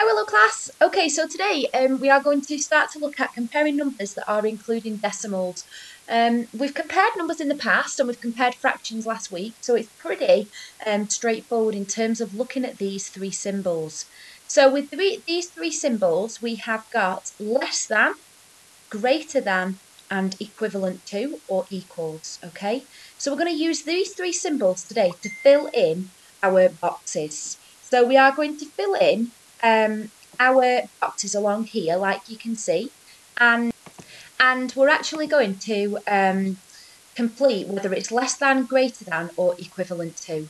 Hi Willow class. Okay, so today um, we are going to start to look at comparing numbers that are including decimals. Um, we've compared numbers in the past and we've compared fractions last week, so it's pretty um, straightforward in terms of looking at these three symbols. So with three, these three symbols, we have got less than, greater than, and equivalent to or equals, okay? So we're going to use these three symbols today to fill in our boxes. So we are going to fill in um, our boxes along here, like you can see, and and we're actually going to um, complete whether it's less than, greater than, or equivalent to.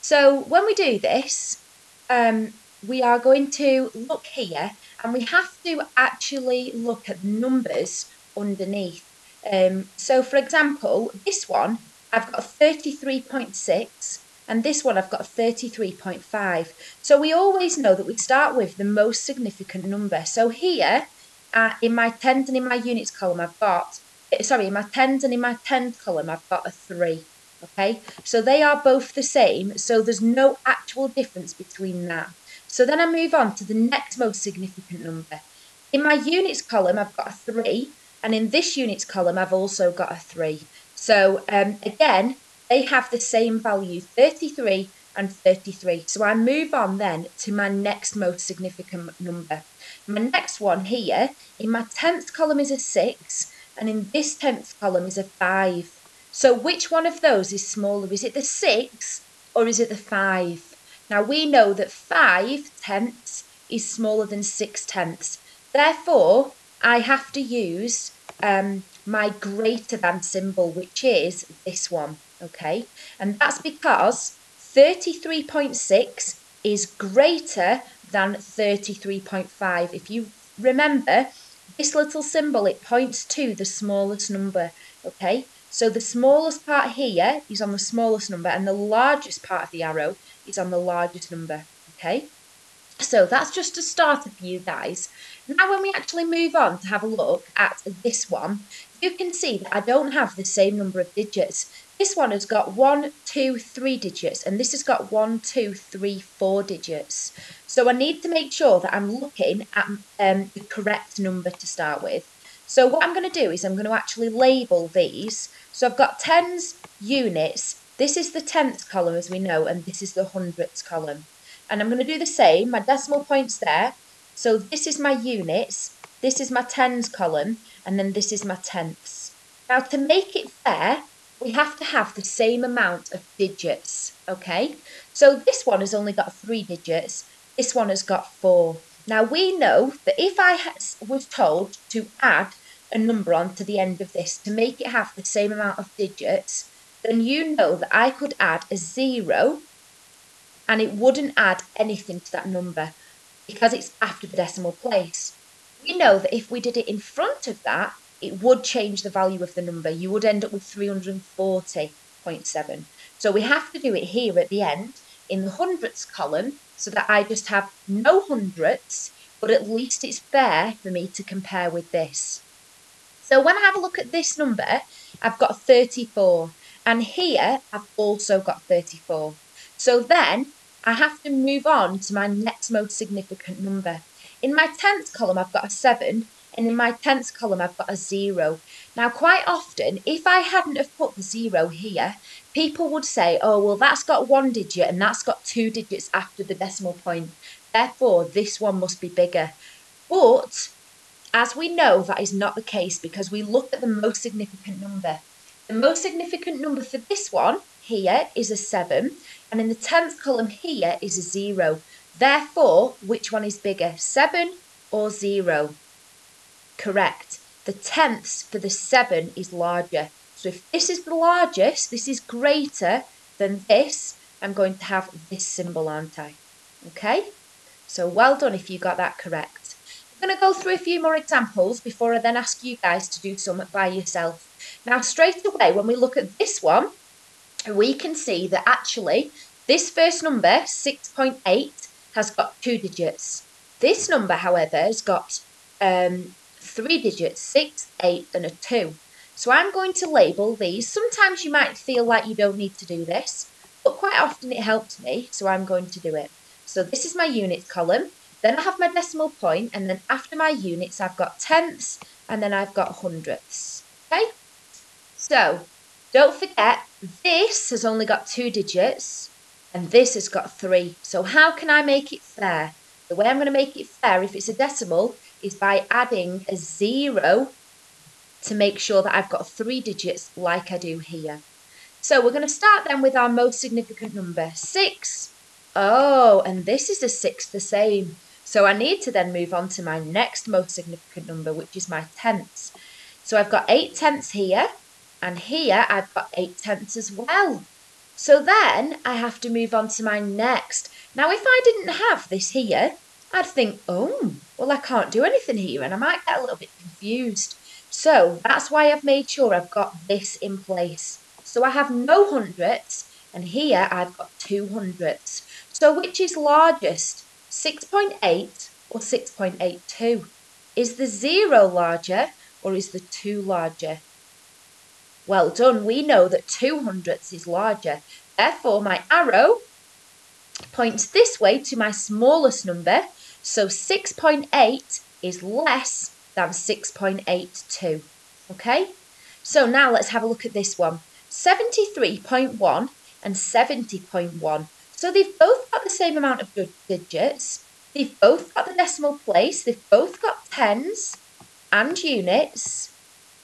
So when we do this, um, we are going to look here, and we have to actually look at numbers underneath. Um, so for example, this one, I've got 33.6 and this one I've got 33.5. So we always know that we start with the most significant number. So here, uh, in my tens and in my units column, I've got, eh, sorry, in my tens and in my tens column, I've got a 3. Okay, so they are both the same, so there's no actual difference between that. So then I move on to the next most significant number. In my units column, I've got a 3, and in this units column, I've also got a 3. So um, again, they have the same value, 33 and 33. So I move on then to my next most significant number. My next one here, in my 10th column is a 6, and in this 10th column is a 5. So which one of those is smaller? Is it the 6 or is it the 5? Now we know that 5 tenths is smaller than 6 tenths. Therefore, I have to use um, my greater than symbol, which is this one okay? And that's because 33.6 is greater than 33.5. If you remember, this little symbol, it points to the smallest number, okay? So the smallest part here is on the smallest number and the largest part of the arrow is on the largest number, okay? So that's just a starter for you guys. Now when we actually move on to have a look at this one, you can see that I don't have the same number of digits. This one has got one, two, three digits, and this has got one, two, three, four digits. So I need to make sure that I'm looking at um, the correct number to start with. So what I'm going to do is I'm going to actually label these. So I've got tens, units, this is the tenths column as we know, and this is the hundredths column. And I'm going to do the same, my decimal points there. So this is my units, this is my tens column, and then this is my tenths. Now to make it fair, we have to have the same amount of digits, okay? So this one has only got three digits, this one has got four. Now we know that if I was told to add a number on to the end of this to make it have the same amount of digits, then you know that I could add a zero and it wouldn't add anything to that number because it's after the decimal place. We know that if we did it in front of that, it would change the value of the number. You would end up with 340.7. So we have to do it here at the end in the hundredths column so that I just have no hundredths, but at least it's fair for me to compare with this. So when I have a look at this number, I've got 34, and here I've also got 34. So then I have to move on to my next most significant number. In my tenths column, I've got a 7, and in my tenths column I've got a zero. Now quite often if I hadn't have put the zero here people would say oh well that's got one digit and that's got two digits after the decimal point therefore this one must be bigger but as we know that is not the case because we look at the most significant number. The most significant number for this one here is a 7 and in the 10th column here is a 0. Therefore, which one is bigger, 7 or 0? Correct. The tenths for the 7 is larger. So if this is the largest, this is greater than this, I'm going to have this symbol, aren't I? Okay? So well done if you got that correct. I'm going to go through a few more examples before I then ask you guys to do some by yourself. Now straight away, when we look at this one, we can see that actually this first number, 6.8, has got two digits. This number, however, has got um, three digits, six, eight, and a two. So I'm going to label these. Sometimes you might feel like you don't need to do this, but quite often it helps me, so I'm going to do it. So this is my units column. Then I have my decimal point, and then after my units, I've got tenths, and then I've got hundredths. Okay? So, don't forget, this has only got two digits, and this has got three. So how can I make it fair? The way I'm going to make it fair, if it's a decimal, is by adding a zero to make sure that I've got three digits like I do here. So we're going to start then with our most significant number, 6. Oh, and this is a 6 the same. So I need to then move on to my next most significant number, which is my tenths. So I've got 8 tenths here, and here I've got 8 tenths as well. So then I have to move on to my next. Now if I didn't have this here, I'd think, oh, well I can't do anything here, and I might get a little bit confused. So that's why I've made sure I've got this in place. So I have no hundredths, and here I've got two hundredths. So which is largest, 6.8 or 6.82? Is the 0 larger or is the 2 larger? Well done, we know that 2 hundredths is larger. Therefore, my arrow points this way to my smallest number. So 6.8 is less than 6.82. Okay? So now let's have a look at this one. 73.1 and 70.1. So they've both got the same amount of digits. They've both got the decimal place. They've both got tens and units.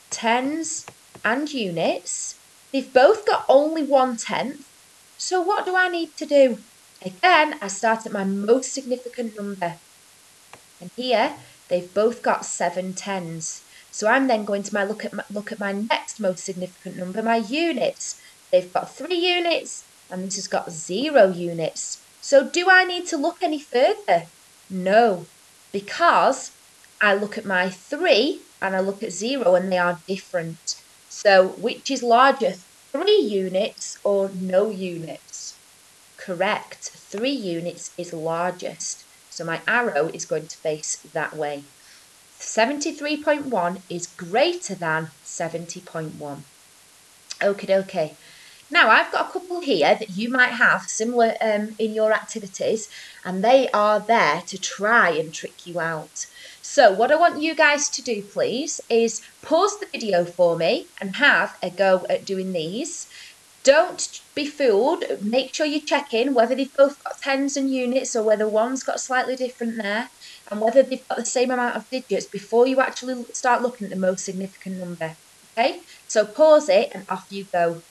Tens and units. They've both got only one tenth. So what do I need to do? Again, I start at my most significant number. And here, they've both got seven tens. So I'm then going to my look at my, look at my next most significant number, my units. They've got three units, and this has got zero units. So do I need to look any further? No, because I look at my three and I look at zero and they are different. So which is larger, three units or no units? Correct, three units is largest. So my arrow is going to face that way. 73.1 is greater than 70.1. Okay, okay. Now, I've got a couple here that you might have similar um, in your activities, and they are there to try and trick you out. So, what I want you guys to do, please, is pause the video for me and have a go at doing these. Don't be fooled. Make sure you check in whether they've both got tens and units or whether one's got slightly different there and whether they've got the same amount of digits before you actually start looking at the most significant number. Okay, so pause it and off you go.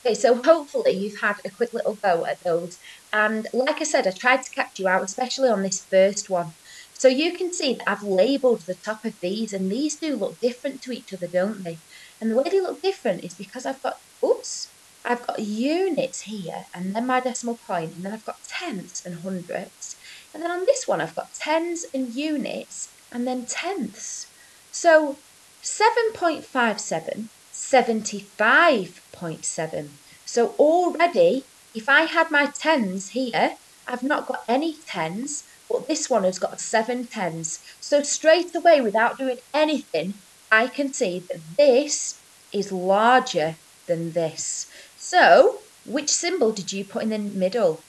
Okay, so hopefully you've had a quick little go at those. And like I said, I tried to catch you out, especially on this first one. So you can see that I've labelled the top of these, and these do look different to each other, don't they? And the way they look different is because I've got, oops, I've got units here, and then my decimal point, and then I've got tenths and hundredths. And then on this one, I've got tens and units, and then tenths. So 7.57, 75.7. So already, if I had my tens here, I've not got any tens, but this one has got seven tens. So straight away, without doing anything, I can see that this is larger than this. So, which symbol did you put in the middle?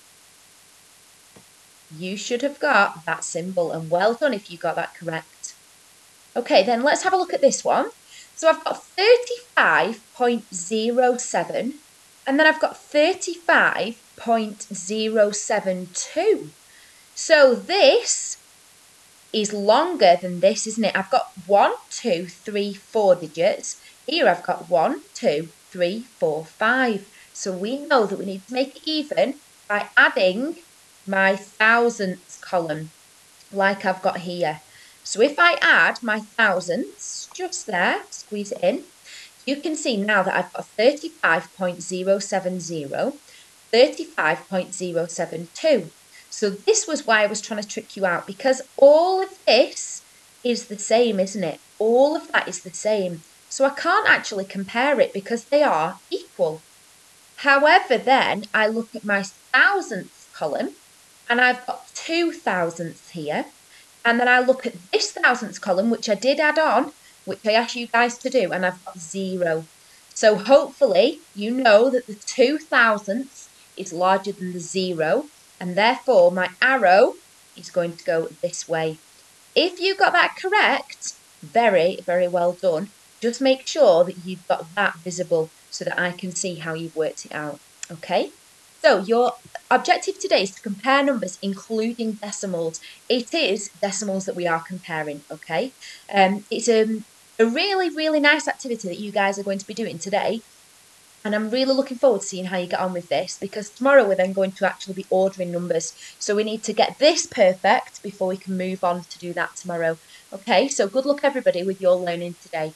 You should have got that symbol, and well done if you got that correct. Okay, then let's have a look at this one. So I've got 35.07, and then I've got 35.072. So this is longer than this, isn't it? I've got one, two, three, four digits. Here I've got one, two, three, four, five. So we know that we need to make it even by adding my thousandths column, like I've got here. So if I add my thousandths just there, squeeze it in, you can see now that I've got 35.070, 35.072. So this was why I was trying to trick you out because all of this is the same, isn't it? All of that is the same. So I can't actually compare it because they are equal. However, then I look at my thousandths column and I've got two thousandths here. And then I look at this thousandths column, which I did add on, which I asked you guys to do, and I've got zero. So hopefully you know that the two thousandths is larger than the zero and therefore my arrow is going to go this way. If you got that correct, very, very well done. Just make sure that you've got that visible so that I can see how you've worked it out. Okay? So your objective today is to compare numbers including decimals. It is decimals that we are comparing, okay? Um, it's um, a really, really nice activity that you guys are going to be doing today. And I'm really looking forward to seeing how you get on with this because tomorrow we're then going to actually be ordering numbers. So we need to get this perfect before we can move on to do that tomorrow. Okay, so good luck everybody with your learning today.